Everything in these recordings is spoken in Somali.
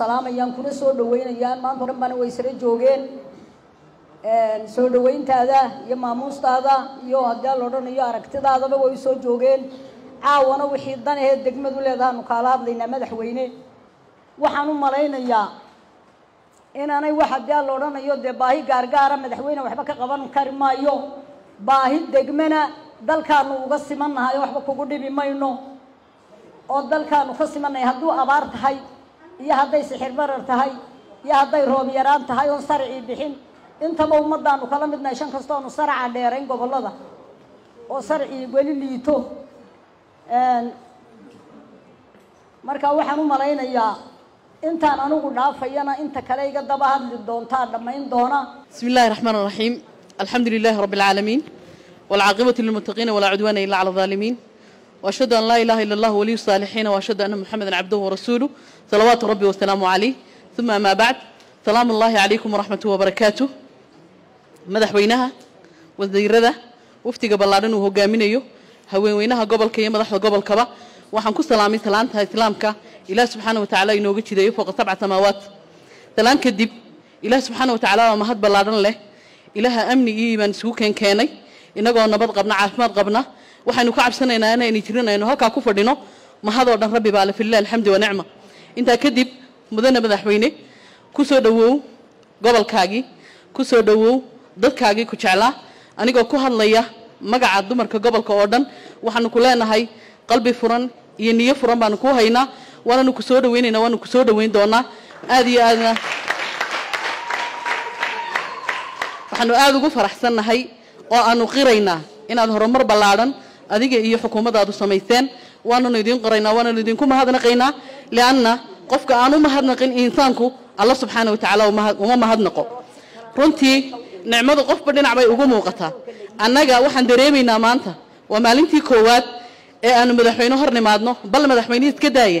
salaamayaan kuna soo dhaweynayaan maanta o dhan bana way sara joogeen soo dhaweyntaada iyo maamuustaada iyo haddii la odhanayo aragtidaadaba way soo joogeen. Caawana wixii dan ahee degmadu leedahaanu kaala hadlaynaa madaxweyne. Waxaan u malaynayaa inaanay wax haddii la odhanayo dee baahi gaargaara madaxweyne waxba ka qaban kari maayo. Baahi degmana dalkaanu uga simannahay waxba kugu dhibi mayno. Oo dalkaanu ka simannahay hadduu abaar tahay iyo hadday sixir barar tahay iyo hadday roob yaraan tahay oon sarcii bixin intaba ummaddaanu kala midnahay shan kastoonu sarca dheerayn gobollada. Oo sarcii weli liito. Marka waxaan u malaynayaa intaan anugu dhaafayana inta kale iga daba hadli doontaa dhammayn doona. Bismi illahi raxmaan raxiim alxamdu lilahi rabbi alcaalamiin walcaaqibatu lilmuttaqiina walaa cudwaana ila cala alaalimiin وأشهد أن لا إله إلا الله ولي الصالحين وأشهد أن محمدا عبده ورسوله صلوات ربي وسلامه عليه ثم ما بعد سلام الله عليكم ورحمة وبركاته madaxweynaha wasiirada waftiga ballaaran uu hogaaminayo haweenweynaha gobolka iyo madaxda gobolkaba waxaan ku salaamay salaanta islaamka ilaah subxaana watacaala inooga jideeyo fooqa sabca samaawaat salaan kadib ilaah subxaana watacaala waa mahad ballaaran leh ilaaha amni iyo iimaan isugu keenkeenay inagoo nabad qabna caafimaad qabna waxaynu ka cabsanaynaa inaynu jirinayno halkaa ku fadhino. Mahadoo dhan rabbi baa le filah alxamdi wanicma intaa kadib mudane madaxweyne ku soo dhowow gobolkaagii ku soo dhowow dadkaagii ku jeclaa. Anigoo ku hadlaya magaca dumarka gobolka oo dhan waxaanu ku leenahay qalbi furan iyo niyo furan baanu ku haynaa. Waananu ku soo waanu ku soo doonaa. Aad iyo aadna waxaanu aada ugu faraxsannahay oo aanu qiraynaa inaad horumar ballaadhan adiga iyo xukuumaddaadu samayseen waananu idiin qoraynaa waananu idinku mahadnaqaynaa lianna qofka aan u mahadnaqin insaanku alla subxaana watacaala uma mahadnaqo. Runtii nicmadu qofba dhinac bay ugu muuqataa. Annaga waxaan dareemaynaa maanta waa maalintii koowaad ee aanu madaxweyne hor nimaadno bal madaxweynihii iska daaye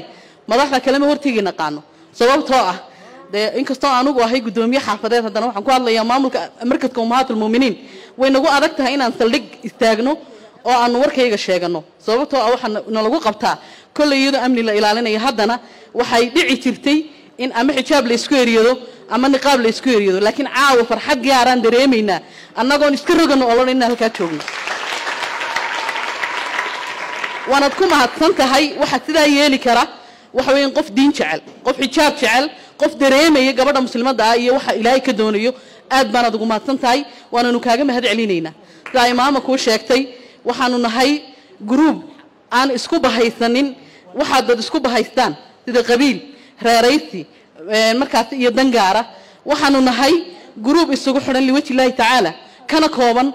madaxda kalema hortegi naqaano sababtoo ah dee inkastoo anugu ahay guddoomiye xaafadeed haddana waxaan ku hadlayaa maamulka markadka ummahaatulmuuminiin way nagu adag tahay inaan saldhig istaagno oo aanu warkayga sheegano. Sababtoo ah waxaa nalagu qabtaa kolley iyadoo amni la ilaalinaya haddana waxay dhici jirtay in ama xijaab la isku eriyado ama niqaab la isku eriyado. Laakiin caawa farxad gaaraan dareemaynaa annagoon iska rogano olon inaan halkaa joogno. Waanaad ku mahadsan tahay waxaa sidaa yeeli kara waxa weeyaan qof diin jecel qof xijaab jecel qof dareemaya gabadha muslimadda ah iyo waxa ilaahay ka doonayo. Aad baanaad ugu mahadsan tahay waananu kaaga mahad celinaynaa sidaa imaama kuu sheegtay waxaanu nahay gruub aan isku bahaysanin. Waxaad dad isku bahaystaan. Sida qabiil reeraysi markaas iyo dangaara. Waxaanu nahay gruub isugu xidhan liwaji illaahi tacaala. Kana kooban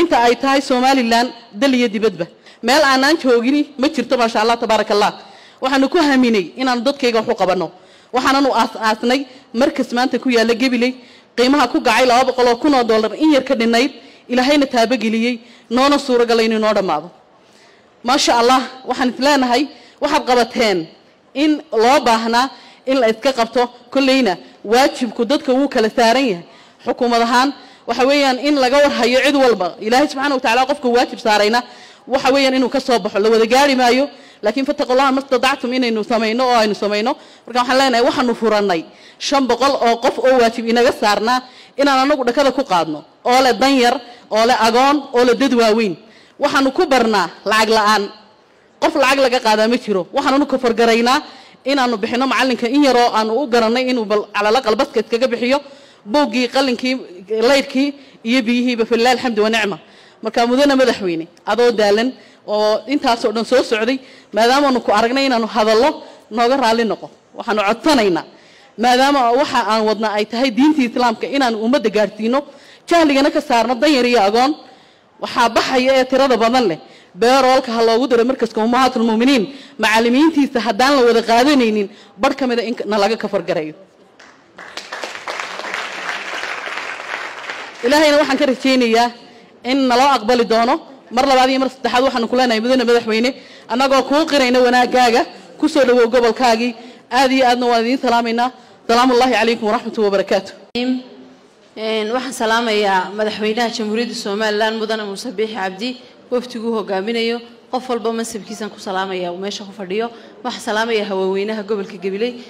inta ay tahay somalilan dal iyo dibadba. Meel aanaan joogini ma jirto maasha allah tabaaraka allah waxaanu ku haminay inaanu dadkayga wax u qabanno waxaananu aas-aasnay markas maanta ku yaalla gebiley qiimaha ku gacay laba boqol oo kun oo dollar. In yar ka dhinayd ilaahayna taabogeliyey noona suuragala inuu noo dhammaado. Maasha allah waxaan is leenahay waxaad qabateen in loo baahnaa in la iska qabto kolleyna. Waajibku dadka wuu kala saaran yahay. Xukuumad ahaan waxa weeyaan in laga warhayo cid walba. Ilaahay subxaana watacala qofka waajib saarayna. Waxa weeyaan inuu ka soo baxo la wada gaari maayo. Laakiin fataqu llaha ma stadactum inaynu samayno oo aynu samayno. Marka waxaan leenahay waxaanu furannay. Shan boqol oo qof oo waajib inaga saarnaa inaan anagu dhakada ku qaadno. Oo le dan yar oo le agoon oo le dad waaweyn. Waxaanu ku barnaa lacag la'aan. Qof lacag laga qaadaa ma jiro. Waxaananu ka fargaraynaa inaanu bixino macalinka in yaroo aanu u garanay inuu calalaqal baska iskaga bixiyo buuggii qalinkii laydhkii iyo biyihiiba. Filah alxamdu wanicma marka mudane madaxweyne adoo daalan oo intaasoo dhan soo socday maadaamaanu ku aragnay inaanu hadallo nooga raalli noqo waxaanu codsanaynaa maadaama waxa aan wadna ay tahay diintii islaamka inaanu ummadda gaadhsiino jahligana ka saarno danyar iyo agoon waxaa baxaya ee tirada badan leh. Beeroolka ha loogu diro markaska ummahaatulmuuminiin macalimiintiisa haddaan la wada qaadanaynin barh ka mida in na laga kafargarayo. Ilaahayna waxaan ka rajaynayaa in naloo aqbali doono. Mar labaad iyo mar saddexaad waxaanu ku leenahay mudane madaxweyne annagoo kuu qirayna wanaagaaga ku soo dhawow gobolkaagii. Aad iyo aadna waan idiin salaamaynaa. Salaamu ullahi calaykum waraxmatu wabarakaatu waxaan salaamayaa madaxweynaha jamhuuriyadda somalilan mudane muuse biixi cabdi. Waftiguu hogaaminayo. Qof walba mansabkiisaan ku salaamaya. Meesha ku fadhiyo. Waxaan salaamayaa haweenweynaha gobolka gabiley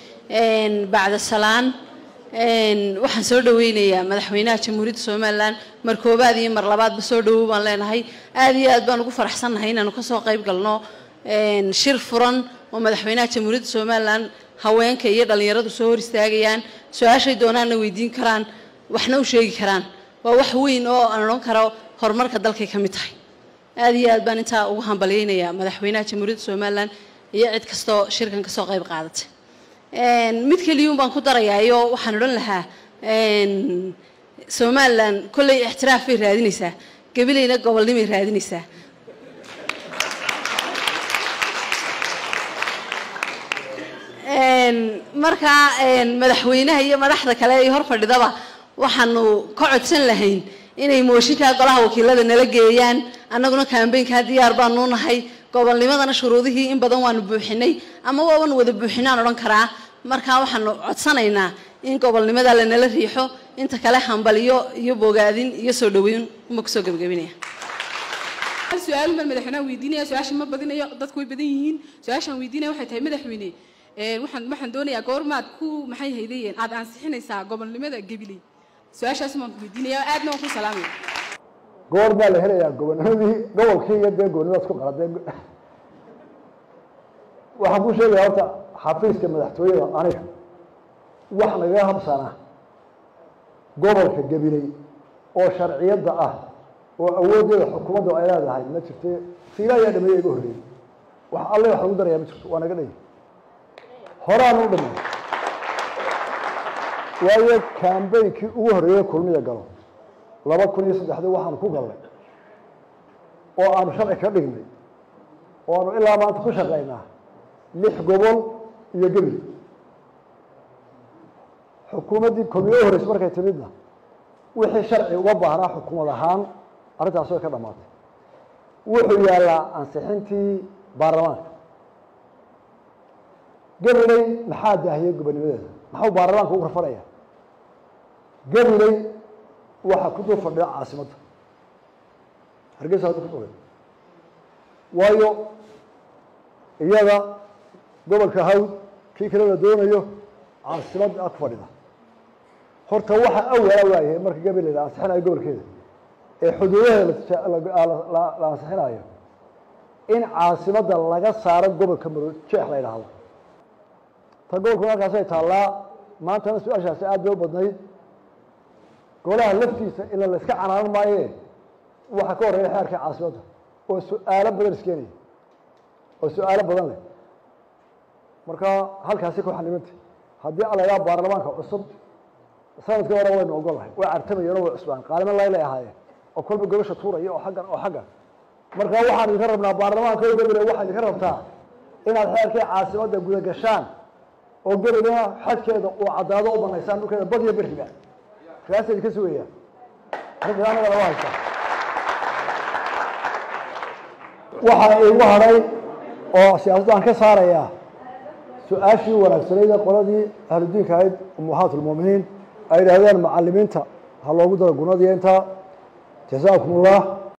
bacda salaan. Waxaan soo dhaweynayaa madaxweynaha jamhuuriyadda somalilan mar koobaad iyo mar labaadba soo dhawow baan leenahay. Aad iyo aad baan ugu faraxsannahay inaanu ka soo qayb galno. Shir furan oo madaxweynaha jamhuuriyadda somalilan haweenka iyo dhallinyaradu soo hor istaagayaan. Su'aashay doonaanna weydiin karaan waxna u sheegi karaan. Waa wax weyn oo aan odhan karo horumarka dalkay ka mid tahay. Aad iyo aad baan intaa ugu hambalyeynayaa madaxweynaha jamhuuriyadda somalilan iyo cid kastoo shirkan ka soo qayb qaadatay mid keliyuun baan ku darayaayo waxaan odhan lahaa somalilan kolley ixtiraaf bay raadinaysaa gabilayna gobolnimay raadinaysaa. Markaa madaxweynaha iyo madaxda kale ee hor waxaanu ka codsan lahayn inay mooshinkaa golaha wakiilada nala geeyaan. Annaguna kambeynkaa diyaar baanu nahay. Gobolnimadana shuruudihii in badan waanu buuxinay ama waaban wada buuxinaan odhan karaa. Markaa waxaanu codsanaynaa in gobolnimada lanala riixo inta kale hambaliyo iyo bogaadin iyo soo dhaweyn uma ku soo gebagabinaya su'aal baan madaxweynaha weydiinaya? Su'aasha ma badinayo dadku way badan yihiin. Su'aashaan weydiinaya waxay tahay madaxweyne. Waxaan waxaan doonayaa goormaad ku maxay haydayeen? Aad ansixinaysaa gobolnimada gabiley su'aashaas baan weydiinaya aadna waan ku salaamaya goor baa la helayaa gobonimadii gobolkii iyo dee goonidaas ku qaladee waxaan ku sheegaya horta xafiiska madaxtooyada aniga wax nagaga habsana gobolka gabiley oo sharciyadda ah oo awooddeeda xukuumaddu ay leedahay ma jirte siila ayaa dhameeya iga horreeyey wax alle wax lagu darayaa ma jirto waa naga dhaya horaan u dhamay waayo kambeynkii ugu horreeyey kulmiya galo. laba kun iyo saddexdii waxaanu ku galnay. oo aanu sharci ka dhignay. oo aanu ilaa maanta ku shaqaynaa. lix gobol iyo gebil xukuumaddii komiye u horreysay markay timidna wixii sharci uga baahnaa xukuumad ahaan arrintaas way ka dhammaatay. wuxuu yaallaa ansixintii baarlamaanka. gabiley maxaa daahiyey gobonimadeeda? maxuu baarlamaanka ugu rafanaya gabiley waxaa ku dul fadhiya caasimadda hargeysa hadda ku waayo iyada gobolka hawd kii kale la doonayo caasimadda ku fadhida. Horta waxa awala waayahay marka gabiley la ansixinayo gobolkeeda ee xuduudaheeda la ansixinayo in caasimadda laga saaro gobolka marojeex la yidhaahdo. Ta gobolku halkaasay taallaa maantana su'aashaasi aad bay u badnayd golaha laftiisa ila la iska canaanan maaye waxaa ka horreeya xeerkii caasimadda oo su'aalo badan iskeenaya oo su'aalo badan leh. Marka halkaasi ku xanimantay haddii alagaa baarlamaanka cusub sannadkii hore waynu ogolahay way cartamayeen way cusbaan qaalimo laylay ahaayeen oo kolba gobasha tuuraya oo xaggan oo xaggan. Marka waxaan idinka rabnaa baarlamaanka o gabile waxaa idinka rabtaa inaad xeerkii caasimadda guda gashaan oo gelina xadkeeda uu caddaado u banaysaan dhulkeeda badiyo beriga kaasa idinka sugaya anaga waxaa igu hadhay oo siyaasadda aan ka saarayaa su'aashii wanaagsaneyd ee qoladii ahludiinka ahayd umuhaat lmuuminiin ay yidhaahdeen macalimiinta ha loogu daro gunadiyo intaa. Jasaakum ullah